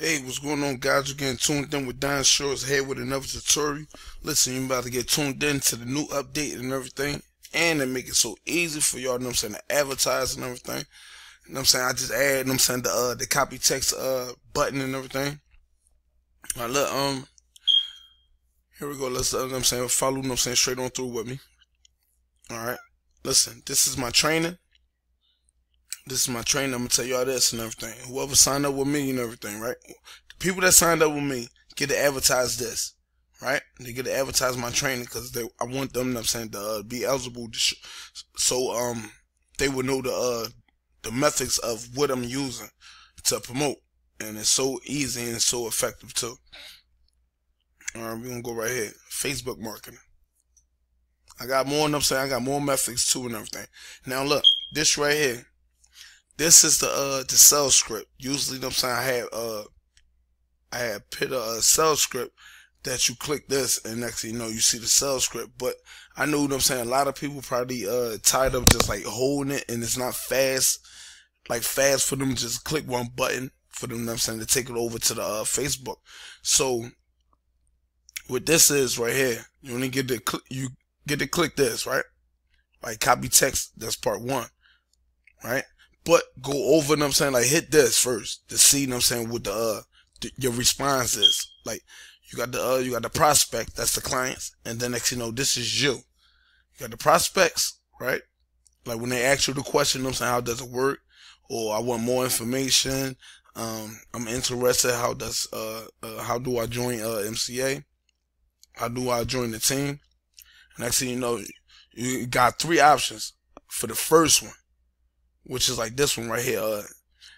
Hey, what's going on, guys? You're getting tuned in with Don Shorts here with another tutorial. Listen, you're about to get tuned in to the new update and everything, and they make it so easy for y'all, you know what I'm saying, to advertise and everything. You know what I'm saying? I just add, you know I'm saying, the, uh, the copy text uh, button and everything. All right, look, um, here we go. Let's, uh, you know I'm saying, follow, you know I'm saying, straight on through with me. All right, listen, this is my training this is my training. I'm gonna tell y'all this and everything. Whoever signed up with me and everything, right? The people that signed up with me get to advertise this, right? They get to advertise my training because they I want them. I'm saying to uh, be eligible to so um they would know the uh the methods of what I'm using to promote, and it's so easy and so effective too. All right, we're gonna go right here. Facebook marketing. I got more, and I'm saying I got more methods too and everything. Now look, this right here this is the uh the sell script. Usually, you know what I'm saying I have uh I have put a, a sell script that you click this and next thing you know you see the sell script. But I know what I'm saying. A lot of people probably uh tired of just like holding it and it's not fast, like fast for them to just click one button for them. You know I'm saying to take it over to the uh, Facebook. So what this is right here, you only get to click you get to click this right, like copy text. That's part one, right? But go over, you know I'm saying? Like hit this first to see, you know I'm saying, what the, uh, your response is. Like you got the, uh, you got the prospect, that's the clients. And then next you know, this is you. You got the prospects, right? Like when they ask you the question, you know I'm saying, how does it work? Or I want more information. Um, I'm interested. How does, uh, uh, how do I join, uh, MCA? How do I join the team? Next thing you know, you got three options for the first one which is like this one right here. Uh,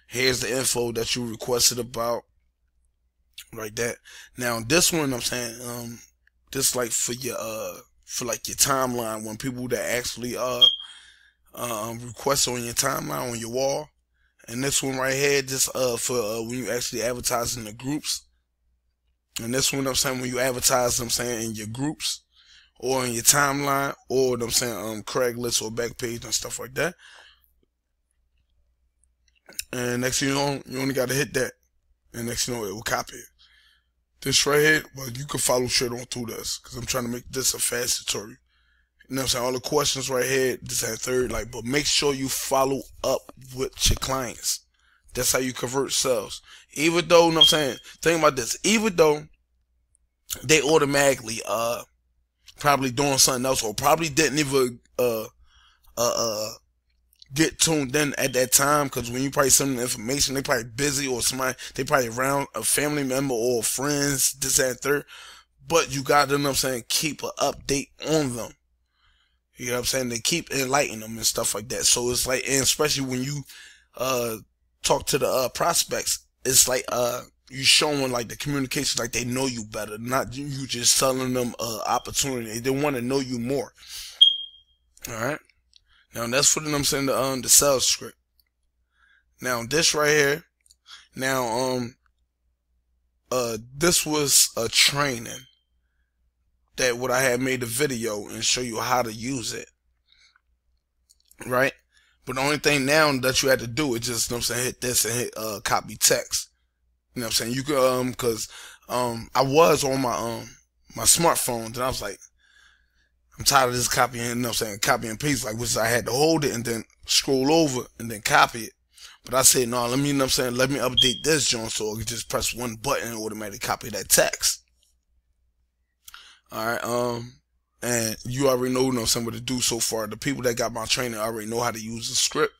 here's the info that you requested about, like that. Now this one, I'm saying, um, this like for your uh, for like your timeline when people that actually uh, um, request on your timeline on your wall. And this one right here, just uh, for uh, when you actually advertise in the groups. And this one, I'm saying, when you advertise, I'm saying, in your groups or in your timeline or, I'm saying, um, Craigslist or Backpage and stuff like that. And next thing you know, you only got to hit that. And next thing you know, it will copy it. This right here, well, you can follow straight on through this. Cause I'm trying to make this a fast tutorial. You know what I'm saying? All the questions right here, this and third, like, but make sure you follow up with your clients. That's how you convert sales. Even though, you know what I'm saying? Think about this. Even though they automatically, uh, probably doing something else or probably didn't even, uh, uh, uh, get tuned in at that time because when you probably send them information, they probably busy or somebody, they probably around a family member or friends, this, that, third. But you got know I'm saying, keep an update on them. You know what I'm saying? They keep enlightening them and stuff like that. So it's like, and especially when you, uh, talk to the, uh, prospects, it's like, uh, you showing like the communication, like they know you better, not you just selling them, uh, opportunity. They want to know you more. All right. Now that's them I'm saying the um the sales script. Now this right here, now um uh this was a training that what I had made a video and show you how to use it. Right? But the only thing now that you had to do is just you know I'm saying hit this and hit uh copy text. You know what I'm saying? You could um cause um I was on my um my smartphone and I was like I'm tired of this copying, you know I'm saying, copy and paste, like, which I had to hold it and then scroll over and then copy it. But I said, no, let me, you know I'm saying, let me update this joint so I can just press one button and automatically copy that text. Alright, um, and you already know, you know, what to do so far. The people that got my training already know how to use the script.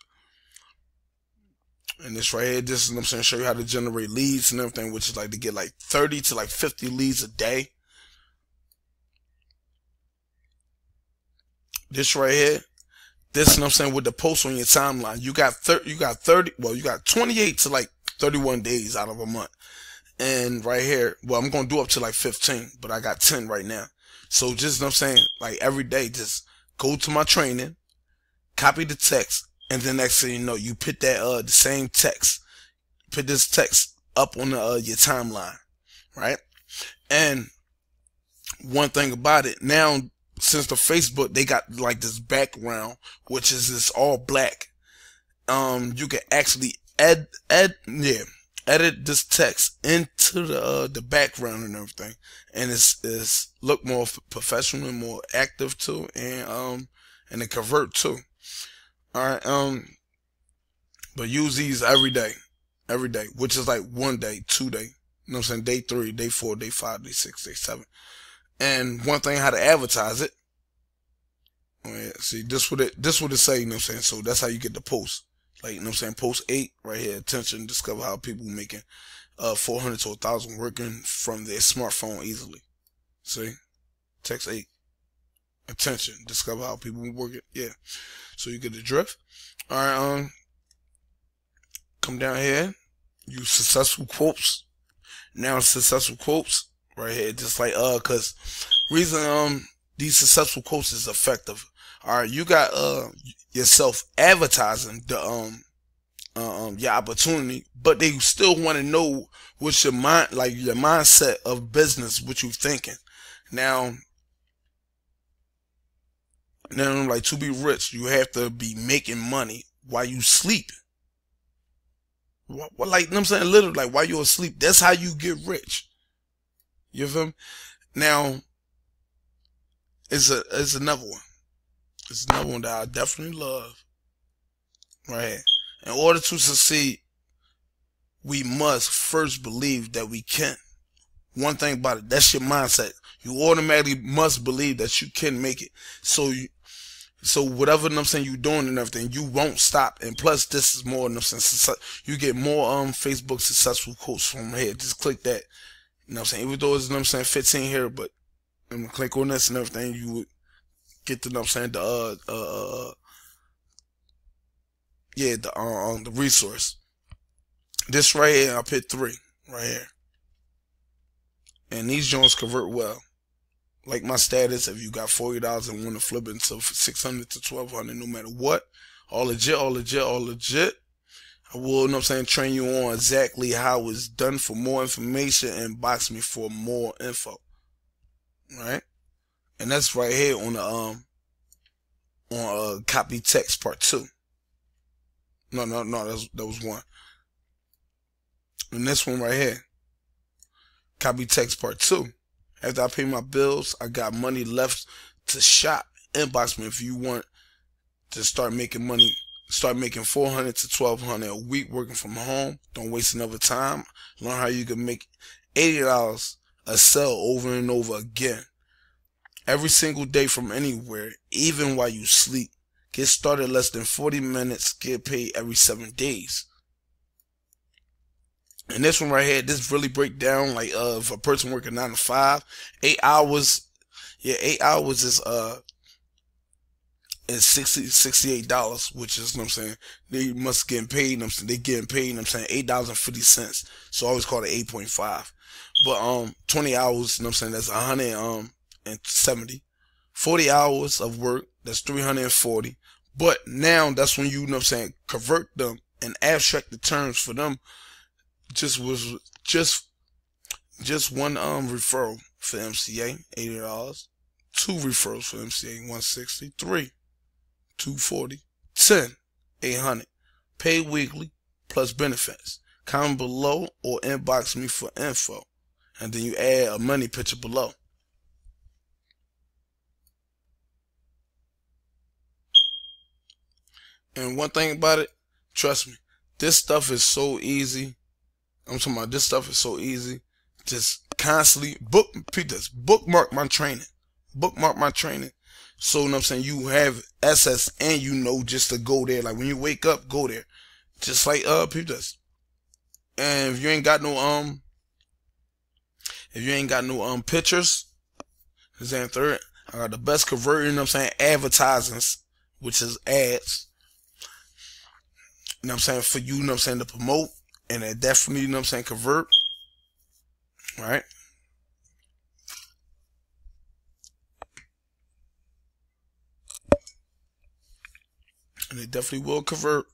And this right here, this is, you know I'm saying, show you how to generate leads and everything, which is like to get like 30 to like 50 leads a day. This right here, this, you know I'm saying, with the post on your timeline, you got 30, you got 30, well, you got 28 to like 31 days out of a month. And right here, well, I'm going to do up to like 15, but I got 10 right now. So just, you know I'm saying, like every day, just go to my training, copy the text, and then next thing you know, you put that, uh, the same text, put this text up on the, uh, your timeline, right? And one thing about it, now since the Facebook, they got like this background, which is this all black. Um, you can actually add, add, yeah, edit this text into the uh, the background and everything, and it's it's look more professional and more active too, and um and it convert too. All right, um, but use these every day, every day, which is like one day, two day. You know what I'm saying? Day three, day four, day five, day six, day seven. And one thing, how to advertise it. Oh, see, this what it this what it say. You know what I'm saying? So that's how you get the post. Like, you know what I'm saying? Post eight right here. Attention, discover how people making uh 400 to 1,000 working from their smartphone easily. See? Text eight. Attention, discover how people work it. Yeah. So you get the drift. All right. Um. Come down here. Use successful quotes. Now successful quotes right here. Just like uh, cause reason um these successful quotes is effective. All right, you got uh yourself advertising the um uh, um your opportunity, but they still want to know what's your mind like your mindset of business, what you thinking. Now, now like to be rich, you have to be making money while you sleep. What, what like you know I'm saying literally like while you're asleep, that's how you get rich. You feel me? Now, it's a it's another one. It's another one that I definitely love. Right. In order to succeed, we must first believe that we can. One thing about it, that's your mindset. You automatically must believe that you can make it. So you, so whatever I'm saying you're doing and everything, you won't stop. And plus, this is more I'm saying. You get more um Facebook successful quotes from here. Just click that. You know what I'm saying? Even though it's you know I'm saying 15 here, but I'm gonna click on this and everything, you would get the, you know I'm saying, the, uh, uh, uh, yeah, the, uh, um, the resource. This right here, I put three, right here. And these joints convert well. Like my status, if you got $40 and want to flip it into 600 to 1200 no matter what, all legit, all legit, all legit. I will, you know I'm saying, train you on exactly how it's done. For more information, inbox me for more info. Right? and that's right here on the um on uh copy text part two. No, no, no, that was, that was one. And this one right here, copy text part two. After I pay my bills, I got money left to shop. Inbox me if you want to start making money. Start making 400 to 1200 a week working from home. Don't waste another time. Learn how you can make $80 a sell over and over again every single day from anywhere, even while you sleep. Get started less than 40 minutes, get paid every seven days. And this one right here, this really break down like uh if a person working nine to five, eight hours, yeah, eight hours is uh is 60 68 dollars, which is you know what I'm saying they must get paid. You know I'm saying they getting paid. You know I'm saying eight dollars and fifty cents. So I always call it eight point five. But um, twenty hours. You know I'm saying that's a hundred um and 70. 40 hours of work, that's 340. But now that's when you, you know I'm saying, convert them and abstract the terms for them just was just just one um referral for MCA, eighty dollars. Two referrals for MCA, one sixty. Three, two forty. Ten, eight hundred. Pay weekly plus benefits. Comment below or inbox me for info. And then you add a money picture below. And one thing about it, trust me, this stuff is so easy. I'm talking about this stuff is so easy. Just constantly book this bookmark my training. Bookmark my training. So you know I'm saying you have SS and you know just to go there. Like when you wake up, go there. Just like uh people does. And if you ain't got no um if you ain't got no um pictures, then third, I got the best converting, you know I'm saying, advertisements, which is ads you know what I'm saying, for you, you know I'm saying, to promote and it definitely, you know I'm saying, convert. Right? And it definitely will convert.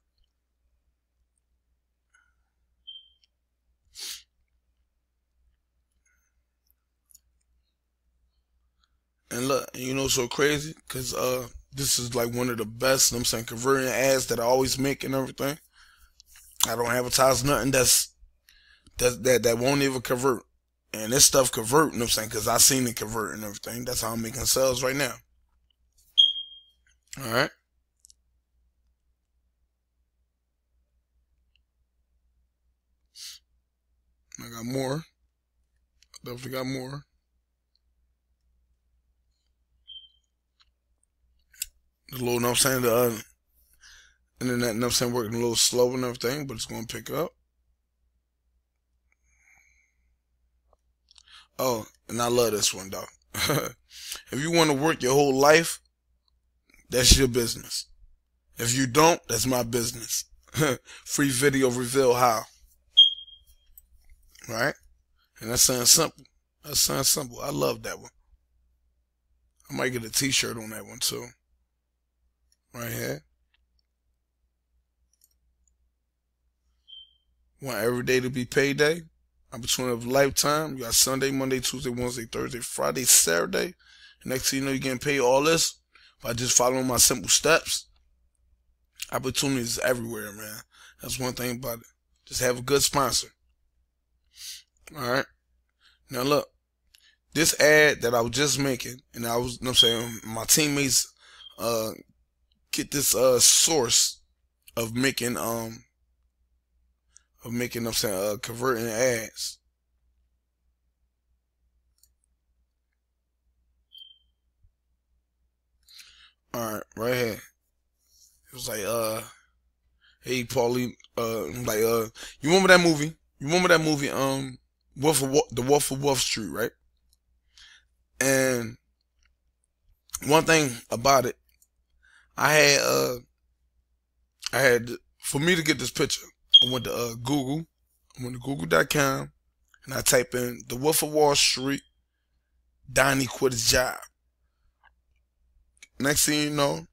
And look, you know, so crazy because uh, this is like one of the best, I'm saying, converting ads that I always make and everything. I don't advertise nothing that's that that, that won't even convert. And this stuff convert, you know I'm saying? Because I seen it convert and everything. That's how I'm making sales right now. All right. I got more. Definitely got more. The little, you know I'm saying? The uh, internet, you know I'm saying, working a little slow and everything, but it's going to pick up. Oh, and I love this one, dog. if you want to work your whole life, that's your business. If you don't, that's my business. Free video reveal how. Right? And that sounds simple. That sounds simple. I love that one. I might get a t-shirt on that one too. Right here. Want every day to be payday? Opportunity of lifetime. You got Sunday, Monday, Tuesday, Wednesday, Thursday, Friday, Saturday. Next thing you know, you're getting paid all this by just following my simple steps. Opportunities everywhere, man. That's one thing about it. Just have a good sponsor. All right. Now look, this ad that I was just making, and I was, you know I'm saying, my teammates, uh, get this, uh, source of making, um, of making, you know I'm saying, uh, converting ads. All right, right here. It was like, uh, hey, Paulie, uh, like, uh, you remember that movie? You remember that movie, um, Wolf of the Wolf of Wall Street, right? And one thing about it, I had uh, I had for me to get this picture, I went to uh, Google, I went to Google.com, and I type in the Wolf of Wall Street. Donnie quit his job. Next thing you know,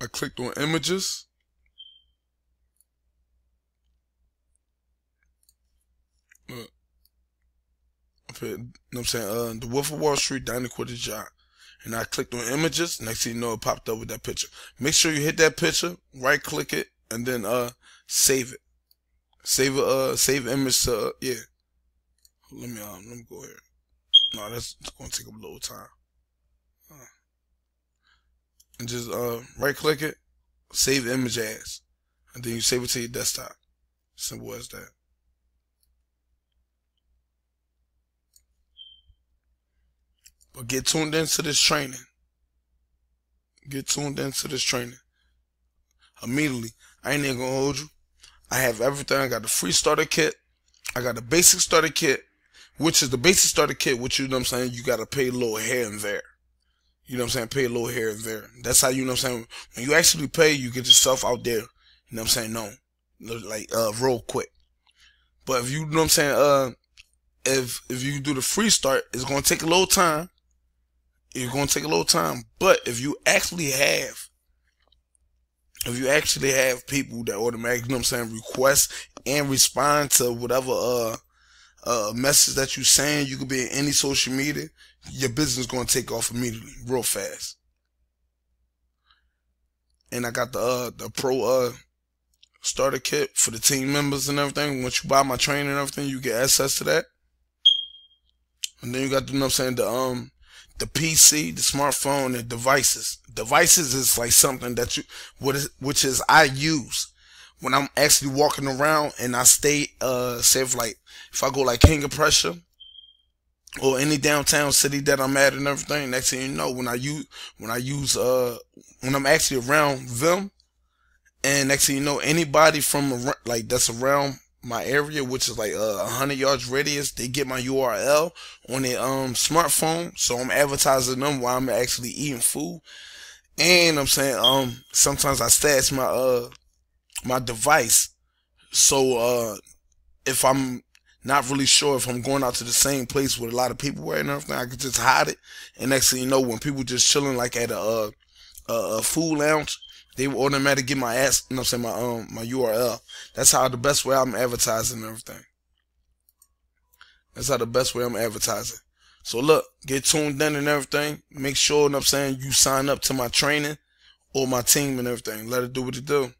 I clicked on images. You know I'm saying? Uh, the Wolf of Wall Street, Donnie quit his job. And I clicked on images. Next thing you know, it popped up with that picture. Make sure you hit that picture, right click it, and then uh save it. Save uh, save image to uh, yeah. Let me um let me go here. No, that's gonna take a little time. Uh, and just uh right click it, save image as, and then you save it to your desktop. Simple as that. But get tuned into this training. Get tuned into this training. Immediately. I ain't even gonna hold you. I have everything. I got the free starter kit. I got the basic starter kit, which is the basic starter kit, which you know what I'm saying, you gotta pay a little here and there. You know what I'm saying? Pay a little here and there. That's how you know what I'm saying. When you actually pay, you get yourself out there. You know what I'm saying? No. Like uh real quick. But if you, you know what I'm saying, uh if if you do the free start, it's gonna take a little time. It's going to take a little time. But if you actually have, if you actually have people that automatically, you know what I'm saying, request and respond to whatever, uh, uh, message that you're saying, you could be in any social media, your business is going to take off immediately, real fast. And I got the, uh, the pro, uh, starter kit for the team members and everything. Once you buy my training and everything, you get access to that. And then you got the, you know what I'm saying, the, um, the PC, the smartphone, and devices. Devices is like something that you, what is, which is I use when I'm actually walking around and I stay, uh, say if like, if I go like King of Prussia or any downtown city that I'm at and everything, next thing you know, when I use, when I use, uh, when I'm actually around them, and next thing you know, anybody from like that's around my area, which is like a hundred yards radius, they get my URL on their um smartphone. So I'm advertising them while I'm actually eating food. And I'm saying um sometimes I stash my uh my device. So uh if I'm not really sure if I'm going out to the same place with a lot of people and everything, I could just hide it. And next thing you know, when people just chilling like at a uh, a food lounge, they will automatically get my ass, you know what I'm saying, my um my URL. That's how the best way I'm advertising and everything. That's how the best way I'm advertising. So look, get tuned in and everything. Make sure, you know what I'm saying, you sign up to my training or my team and everything. Let it do what it do.